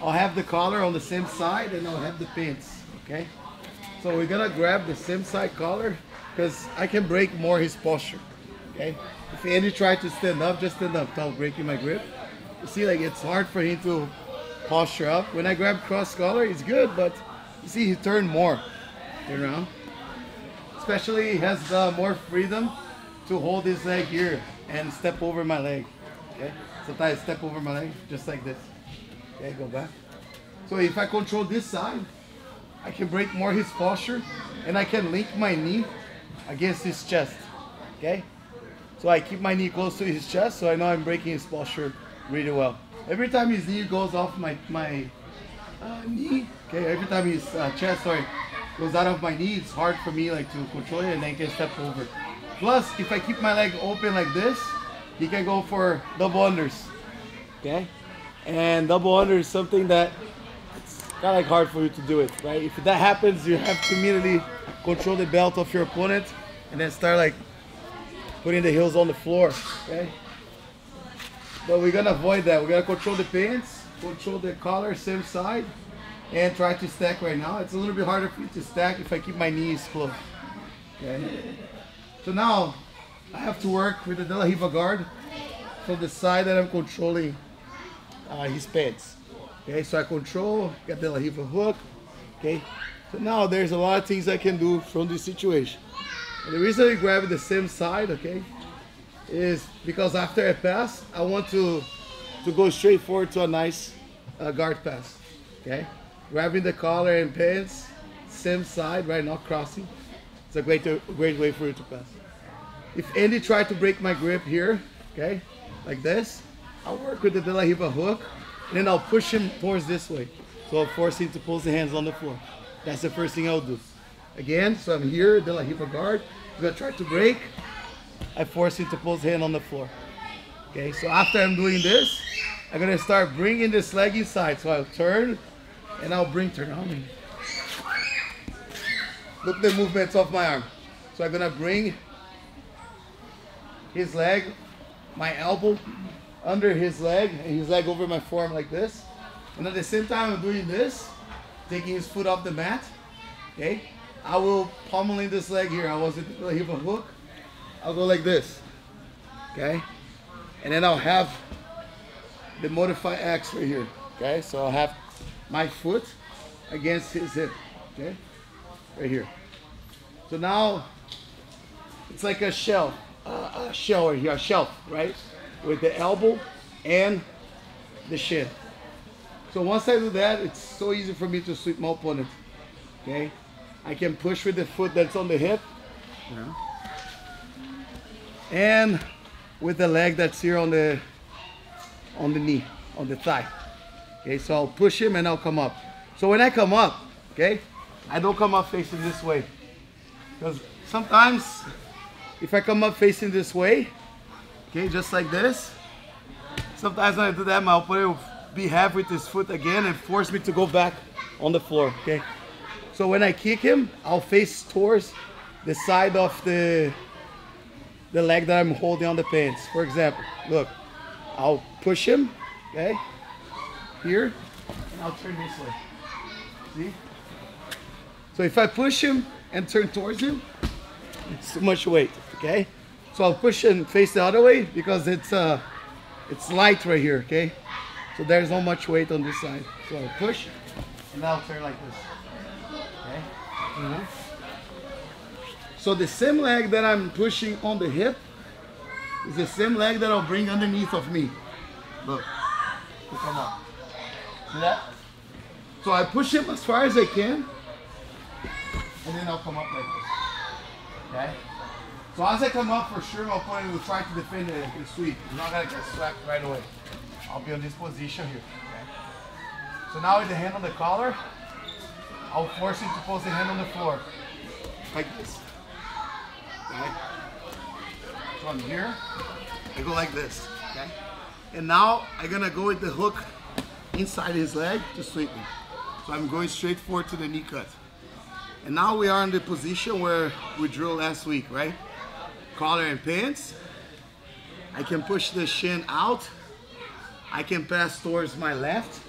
I'll have the collar on the same side and I'll have the pants, okay? So we're gonna grab the same side collar because I can break more his posture, okay? If Andy tried to stand up, just stand up without breaking my grip. You see, like it's hard for him to posture up. When I grab cross collar, it's good, but you see he turned more, turn around. Especially he has uh, more freedom to hold his leg here and step over my leg, okay? Sometimes I step over my leg, just like this. Okay, go back. So if I control this side, I can break more his posture and I can link my knee against his chest. Okay? So I keep my knee close to his chest so I know I'm breaking his posture really well. Every time his knee goes off my, my uh, knee, okay, every time his uh, chest, sorry, goes out of my knee, it's hard for me like to control it and then can step over. Plus, if I keep my leg open like this, he can go for double unders. Okay? And double under is something that it's kind of like hard for you to do it, right? If that happens, you have to immediately control the belt of your opponent and then start like putting the heels on the floor, okay? But we're gonna avoid that. We're gonna control the pants, control the collar, same side, and try to stack right now. It's a little bit harder for me to stack if I keep my knees closed. Okay. So now I have to work with the De La Riva guard from the side that I'm controlling uh, his pants. Okay, so I control, got the La Riva hook. Okay, so now there's a lot of things I can do from this situation. And the reason I grab the same side, okay, is because after I pass, I want to to go straight forward to a nice uh, guard pass. Okay, grabbing the collar and pants, same side, right, not crossing. It's a great great way for you to pass. If Andy tried to break my grip here, okay, like this, I'll work with the Riva hook, and then I'll push him towards this way. So I'll force him to pull his hands on the floor. That's the first thing I'll do. Again, so I'm here, Riva guard. I'm gonna try to break. I force him to pull his hand on the floor. Okay, so after I'm doing this, I'm gonna start bringing this leg inside. So I'll turn, and I'll bring, turn on me. Look the movements of my arm. So I'm gonna bring his leg, my elbow under his leg, and his leg over my forearm like this. And at the same time I'm doing this, taking his foot off the mat, okay? I will pummeling this leg here. I was the hip hook. I'll go like this, okay? And then I'll have the modify X right here, okay? So I'll have my foot against his hip, okay? Right here. So now it's like a shelf, uh, a shell right here, a shelf, right? With the elbow and the shin. So once I do that, it's so easy for me to sweep my opponent. Okay? I can push with the foot that's on the hip. Yeah. And with the leg that's here on the on the knee, on the thigh. Okay, so I'll push him and I'll come up. So when I come up, okay, I don't come up facing this way. Because sometimes if I come up facing this way, okay, just like this, sometimes when I do that, my opponent will be half with his foot again and force me to go back on the floor, okay? So when I kick him, I'll face towards the side of the the leg that I'm holding on the pants. For example, look, I'll push him, okay, here, and I'll turn this way. See? So if I push him and turn towards him, it's too much weight, okay? So I'll push and face the other way because it's uh, it's light right here, okay? So there's not much weight on this side. So I'll push, and I'll turn like this, okay? Mhm. So the same leg that I'm pushing on the hip is the same leg that I'll bring underneath of me. Look, to come up. See that? So I push him as far as I can, and then I'll come up like this. Okay? So as I come up, for sure my opponent will try to defend the, the sweep. He's not gonna get swept right away. I'll be on this position here. Okay? So now with the hand on the collar, I'll force him to post the hand on the floor. Like this. Okay? So I'm here, I go like this. Okay? And now I'm gonna go with the hook inside his leg to sweep him. So I'm going straight forward to the knee cut. And now we are in the position where we drew last week, right? Collar and pants. I can push the shin out. I can pass towards my left.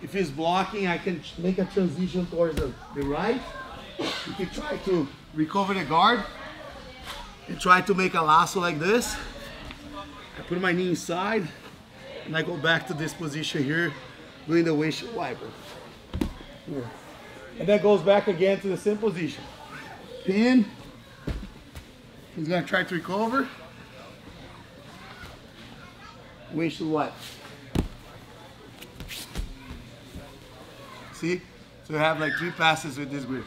if he's blocking, I can make a transition towards the, the right. You can try to recover the guard and try to make a lasso like this. I put my knee inside and I go back to this position here, doing the windshield wiper. Here. And then goes back again to the same position. Pin. He's gonna try to recover. Windshield wiper. See? So you have like three passes with this grip.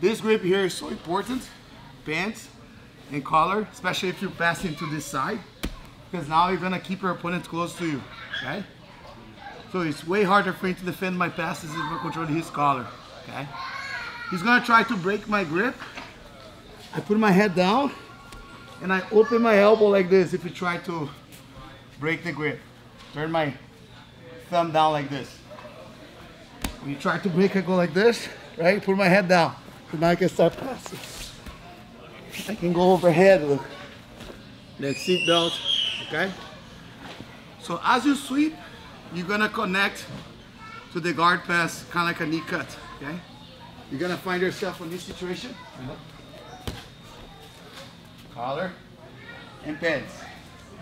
This grip here is so important, pants and collar, especially if you're passing to this side, because now you're gonna keep your opponent close to you, okay? So it's way harder for him to defend my passes if I'm controlling his collar, okay? He's gonna try to break my grip. I put my head down and I open my elbow like this if you try to break the grip. Turn my thumb down like this. When you try to break, I go like this, right? Put my head down. So now I can start passing. I can go overhead, look. Then seat belt, okay? So as you sweep, you're gonna connect to the guard pass, kind of like a knee cut, okay? You're gonna find yourself in this situation. Collar and pants.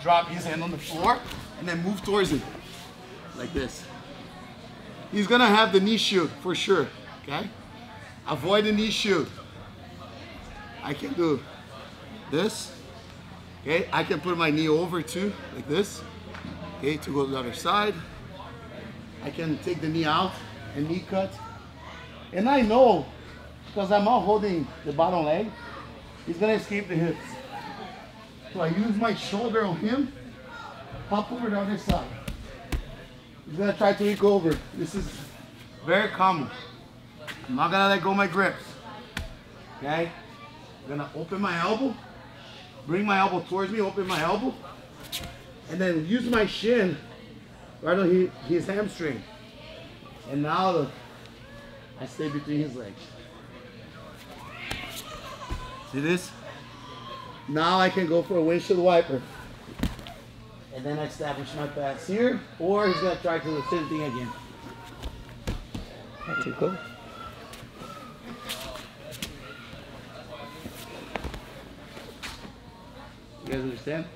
Drop his hand on the floor and then move towards it, like this. He's gonna have the knee shield for sure, okay? Avoid the knee shield. I can do this, okay? I can put my knee over too, like this, okay, to go to the other side. I can take the knee out and knee cut. And I know, because I'm not holding the bottom leg, he's gonna escape the hips. So I use my shoulder on him, hop over the other side. He's gonna try to recover. This is very common. I'm not gonna let go my grips. Okay? I'm gonna open my elbow, bring my elbow towards me, open my elbow, and then use my shin right on his, his hamstring. And now look, I stay between his legs. See this? Now I can go for a windshield wiper. And then I establish my pass here, or he's gonna try to do the same thing again. That's too cool. You guys understand?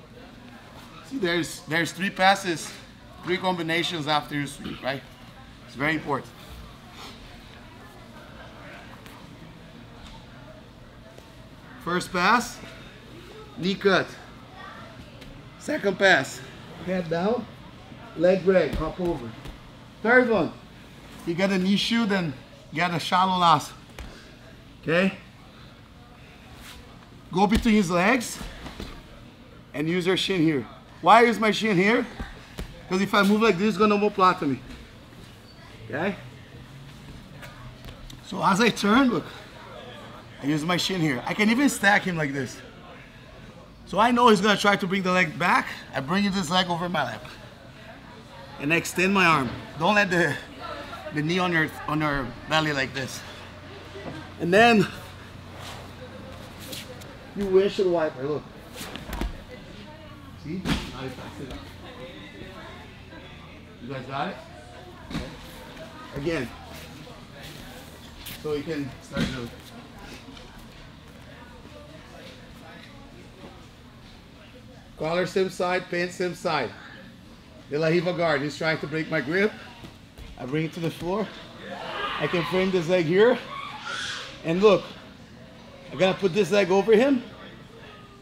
See, there's there's three passes, three combinations after you sweep, right? It's very important. First pass, knee cut. Second pass, head down, leg break, hop over. Third one, you got a knee and you got a shallow lasso. Okay? Go between his legs and use your shin here. Why is my shin here? Because if I move like this, it's gonna omoplata me. Okay? So as I turn, look, I use my shin here. I can even stack him like this. So I know he's gonna try to bring the leg back. I bring this leg over my lap. And I extend my arm. Don't let the, the knee on your, on your belly like this. And then, you windshield wiper, look. See? Now you pass it up. You guys got it? Again. So you can start to Collar same side, pants same side. De La Riva guard, he's trying to break my grip. I bring it to the floor. I can frame this leg here. And look, I'm gonna put this leg over him.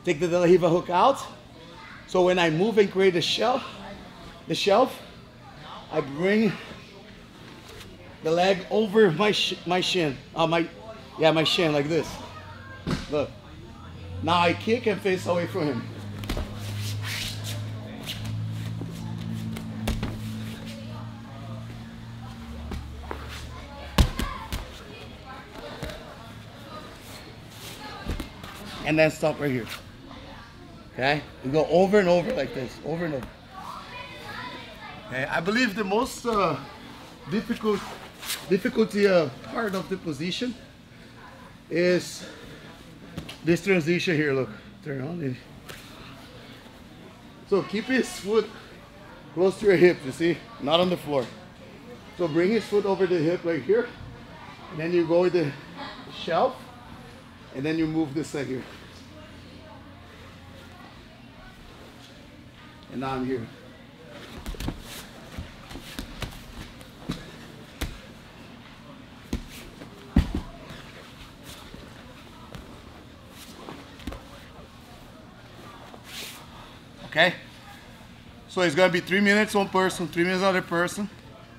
Take the De La Riva hook out. So when I move and create a shelf, the shelf, I bring the leg over my sh my shin. Uh, my, yeah, my shin like this. Look. Now I kick and face away from him. and then stop right here. Okay? We go over and over like this, over and over. Okay, I believe the most uh, difficult difficulty uh, part of the position is this transition here. Look, turn on it. So keep his foot close to your hip, you see, not on the floor. So bring his foot over the hip like here. And then you go with the shelf. And then you move this leg here. And now I'm here. Okay? So it's gonna be three minutes one person, three minutes other person,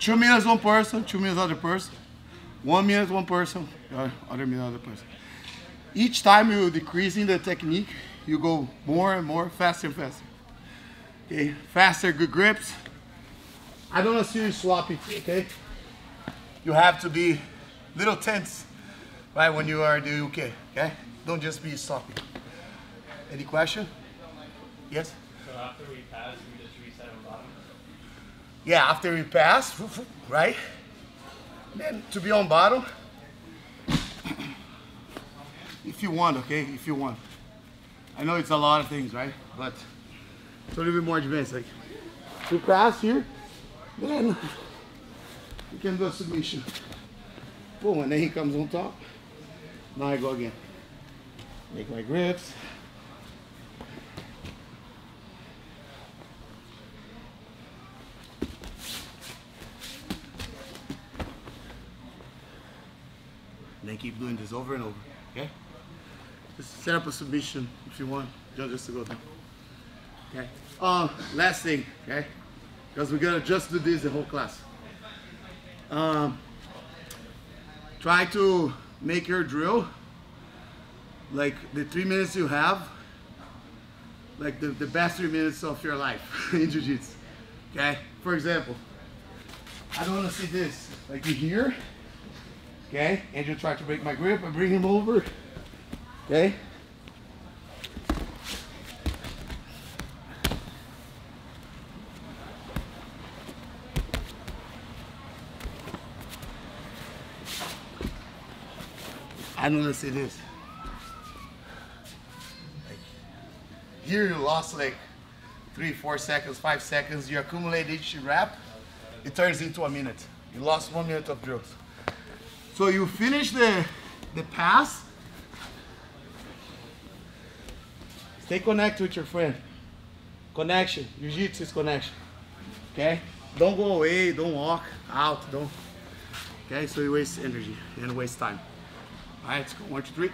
two minutes one person, two minutes other person, one minute one person, uh, other minute other person. Each time you're decreasing the technique, you go more and more, faster and faster. Okay, faster, good grips. I don't want to see you sloppy, okay? You have to be little tense, right, when you are doing okay, okay? Don't just be sloppy. Any question? Yes? So after we pass, we just reset on bottom. Yeah, after we pass, right? Then to be on bottom, if you want, okay? If you want. I know it's a lot of things, right? But it's a little bit more advanced. Like, you pass here, then you can do a submission. Boom, and then he comes on top. Now I go again. Make my grips. And keep doing this over and over, okay? Just set up a submission if you want, just to go down. Okay. Uh, last thing, okay? Because we're gonna just do this the whole class. Um, try to make your drill like the three minutes you have, like the, the best three minutes of your life in jiu-jitsu. Okay? For example, I don't wanna see this. Like you here, Okay, Andrew tried to break my grip. I bring him over. Okay. I to see this. Like, here you lost like three, four seconds, five seconds. You accumulate each rep, it turns into a minute. You lost one minute of drills. So you finish the, the pass. Stay connected with your friend. Connection. Jiu-jitsu is connection. Okay? Don't go away, don't walk out, don't. Okay, so you waste energy and waste time. Alright, let's go. One, two, three.